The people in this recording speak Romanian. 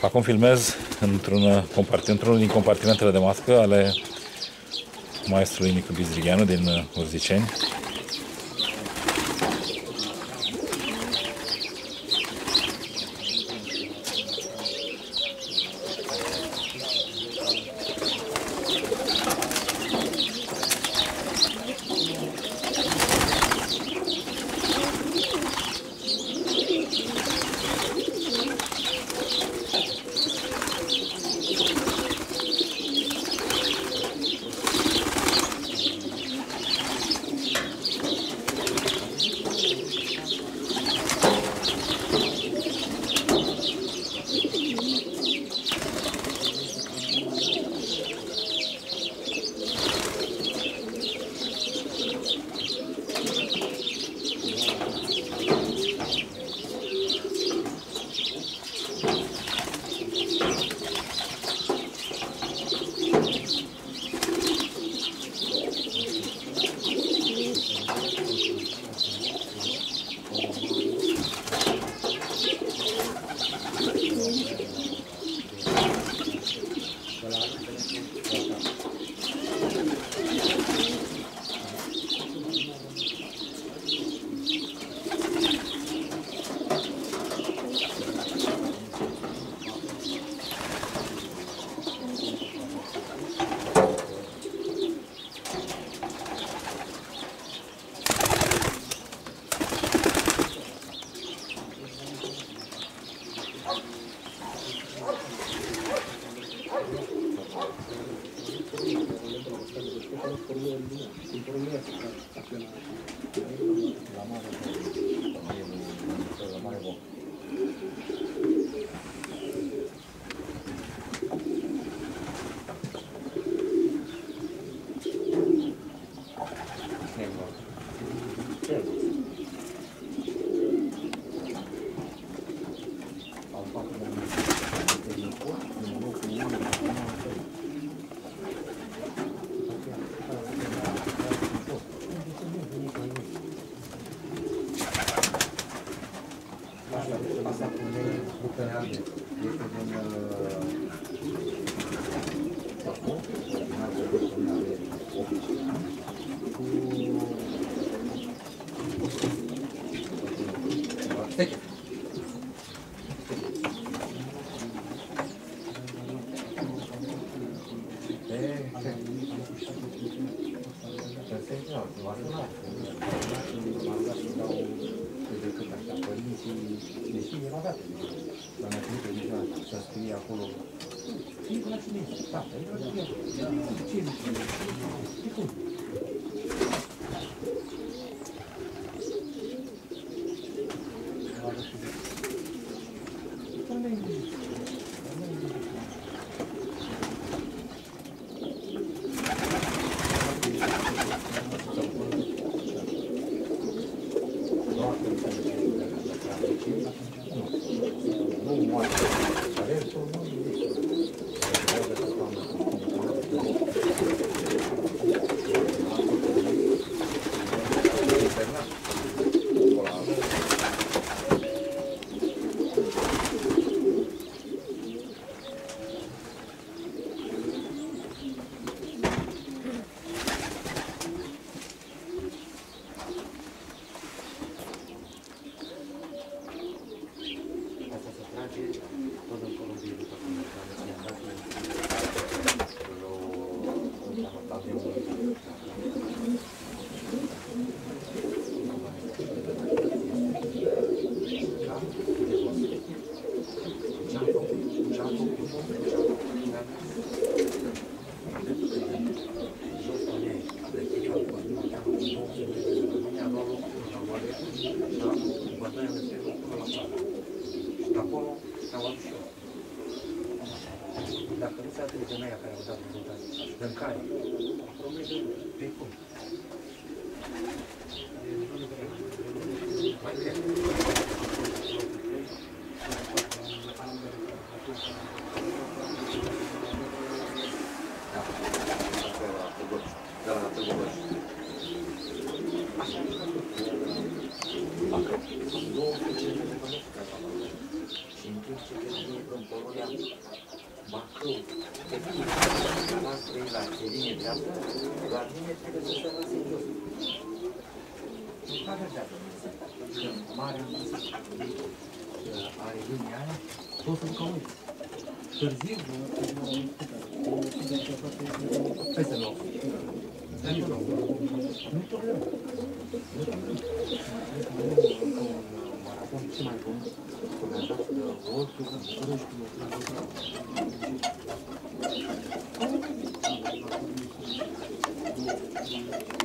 Acum filmez într-un compart- într-unul din compartimentele de mască ale maestrului Nicu Bizrigheanu din uh, respetan por por Asta, asta cu nucleare este din... Bacu, un alt nucleare oficial, cu... Thank you. Perfect, no, no, no, no, no, no, no, no, Păi, decât așa. Părinții, deși era dată, dar mi-a trimis deja și a scrie acolo. Fii la cine ești? Tata, era cine ești? Ce ești? Ce cum? Da? Bătăia de pe până la sală. Și de acolo s-au adus și eu. Dacă nu se atrege în aia care au dat rezultate, în care? Probleme de pe cum? Mai greu. suferim împorurea Bacău, pe bine, Nu problemă. Nu problemă. 私はこの人たちの手を取る必要があります。